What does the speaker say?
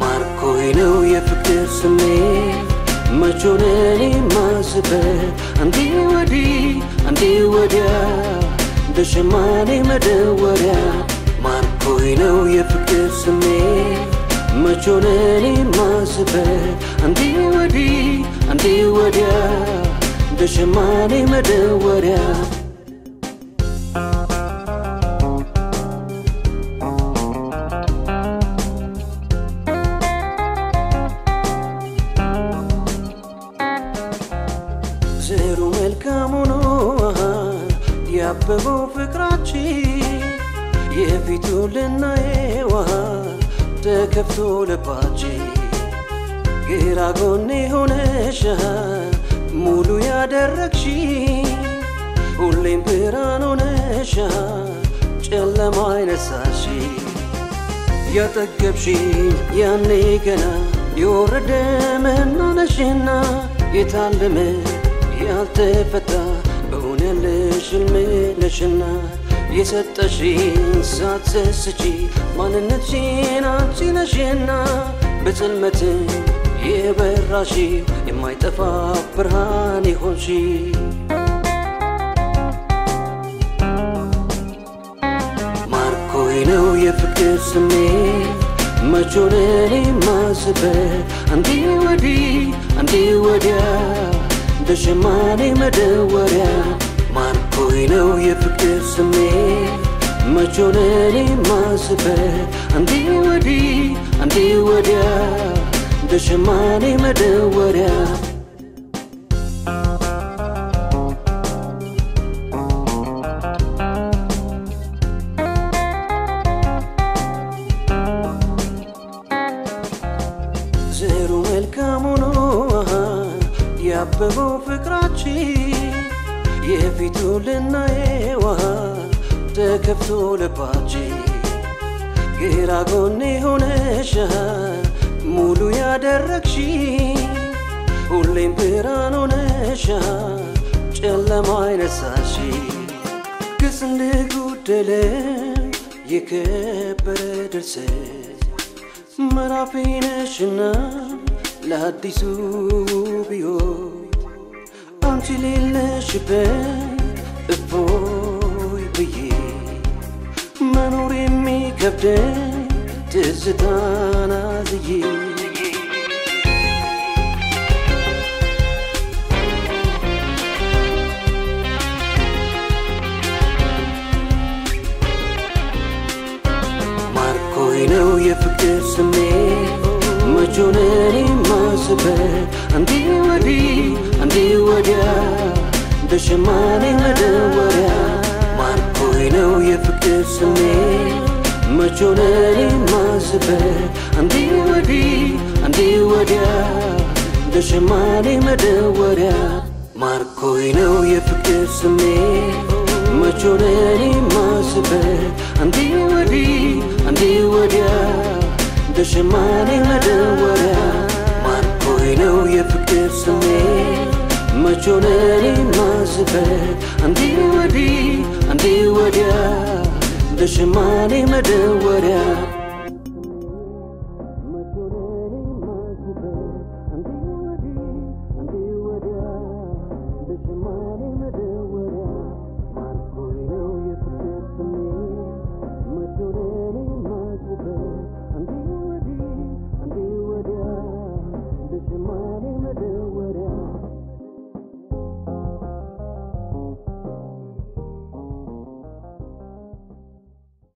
ማርኮይ ነው የፍቅር ስሜት መቾን እኔ ማስበት አንዴ ወዲህ አንዴ ወዲያ። እንደ ሸማኔ መደወሪያ ማርኮይ ነው የፍቅር ስሜት መቾን እኔ ማስበት አንዴ ወዲህ አንዴ ወዲያ እንደ ሸማኔ መደወሪያ ዘሩ መልካም ሆኖ ያበበው ፍቅራችን የፊቱ ልናየዋ ተከፍቶ ልባችን ግራ ጎኔ ሆነሻ ሙሉ ያደረግሽ ሁሌም ብርሃን ሆነሻ ጨለማ አይነሳሽ ያጠገብሽኝ ያኔ ገና የወረደ መናነሽና የታለመ ያልተፈታ በእውን ያለሽ የሰጠሽኝ ሳትሰስቺ ማንነትሽን አንቺ ነሽና በጽልመት የበራሽ። የማይጠፋ ብርሃን የሆንሽ። ማርኮይ ነው የፍቅር ስሜት። መቾን እኔ ማስበት አንዴ ወዲህ አንዴ ወዲያ እንደ ሸማኔ መደወሪያ ማርኮይ ነው የፍቅር ስሜት መቾን እኔ ማስበት አንዴ ወዲህ አንዴ ወዲያ እንደ ሸማኔ መደወሪያ። ዘሩ መልካም ሆኖ ያበበው ፍቅራችን የፊቱ ልናየዋ ተከፍቶ ልባችን ግራ ጎኔ ሆነሻ ሙሉ ያደረግሽ ሁሌም ብርሃን ሆነሻ ጨለማ አይነሳሽ ግስ እንደጎደለ የከበረ ድርሰት ምዕራፌ ነሽና ለአዲሱ ብዮት አንቺ ሌለሽበት እፎይ ብዬ መኖር የሚከብደኝ ትዝታን አዝዬ። ማርኮይ ነው የፍቅር ስሜት መቾን እኔ ማስበት አንዴ ወዲህ እንደ ሸማኔ መደወሪያ ማርኮይ ነው የፍቅር ስሜት መቾን እኔ ማስበት አንዴ ወዲህ አንዴ ወዲያ እንደ ሸማኔ መደወሪያ ማርኮይ ነው የፍቅር ስሜት መቾን እኔ ማስበት አንዴ ወዲህ አንዴ ወዲያ እንደ ሸማኔ መደወሪያ ማርኮይ ነው የፍቅር ስሜት መቾን እኔም ማዝበት አንዴ ወዲህ አንዴ ወዲያ እንደ ሸማኔ መደወሪያ። Money, my.